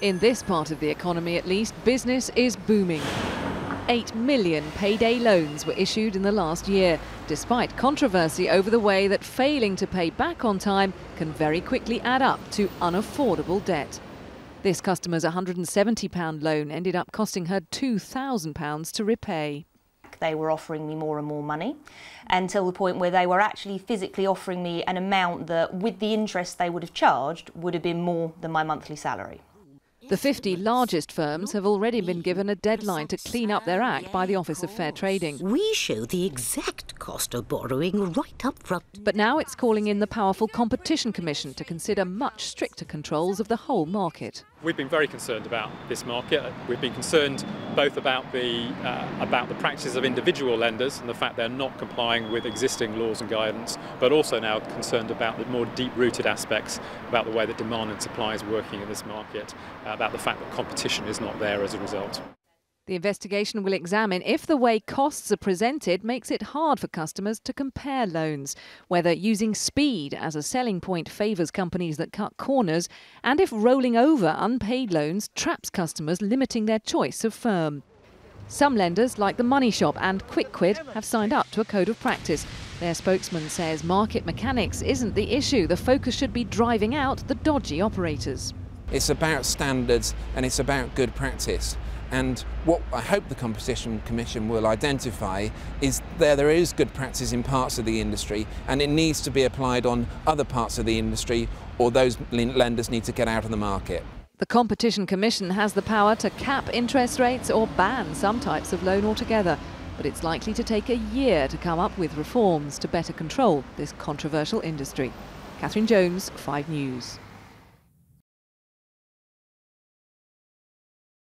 In this part of the economy, at least, business is booming. 8 million payday loans were issued in the last year, despite controversy over the way that failing to pay back on time can very quickly add up to unaffordable debt. This customer's £170 loan ended up costing her £2,000 to repay. They were offering me more and more money until the point where they were actually physically offering me an amount that, with the interest they would have charged, would have been more than my monthly salary. The 50 largest firms have already been given a deadline to clean up their act by the Office of Fair Trading. We show the exact cost of borrowing right up front. But now it's calling in the powerful Competition Commission to consider much stricter controls of the whole market. We've been very concerned about this market. We've been concerned both about the uh, about the practices of individual lenders and the fact they're not complying with existing laws and guidance, but also now concerned about the more deep-rooted aspects about the way that demand and supply is working in this market, about the fact that competition is not there as a result. The investigation will examine if the way costs are presented makes it hard for customers to compare loans, whether using speed as a selling point favours companies that cut corners, and if rolling over unpaid loans traps customers, limiting their choice of firm. Some lenders, like the Money Shop and QuickQuid, have signed up to a code of practice. Their spokesman says market mechanics isn't the issue. The focus should be driving out the dodgy operators. It's about standards and it's about good practice. And what I hope the Competition Commission will identify is there there is good practice in parts of the industry and it needs to be applied on other parts of the industry or those lenders need to get out of the market. The Competition Commission has the power to cap interest rates or ban some types of loan altogether, but it's likely to take a year to come up with reforms to better control this controversial industry. Catherine Jones, 5 News.